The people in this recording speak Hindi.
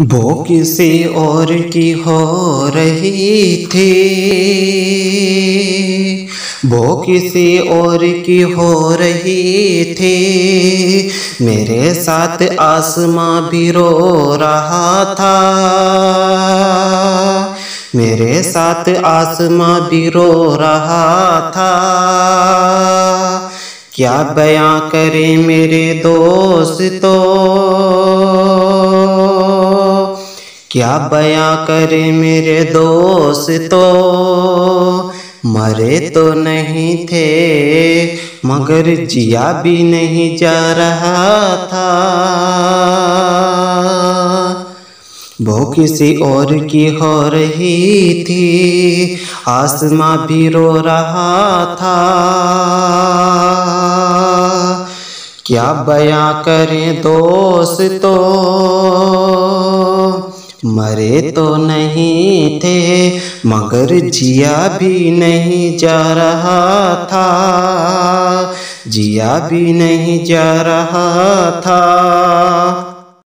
वो किसी और की हो रही थी। वो किसी और की हो रही थी। मेरे साथ आसमां भी रो रहा था। मेरे साथ आसमां भी रो रहा था। क्या बयां करें मेरे दोस्तों क्या बयां करे मेरे दोस्त? तो मरे तो नहीं थे, मगर जिया भी नहीं जा रहा था। वो किसी और की हो रही थी, आसमां भी रो रहा था। क्या बयां करें दोस्तों? मरे तो नहीं थे, मगर जिया भी नहीं जा रहा था। जिया भी नहीं जा रहा था।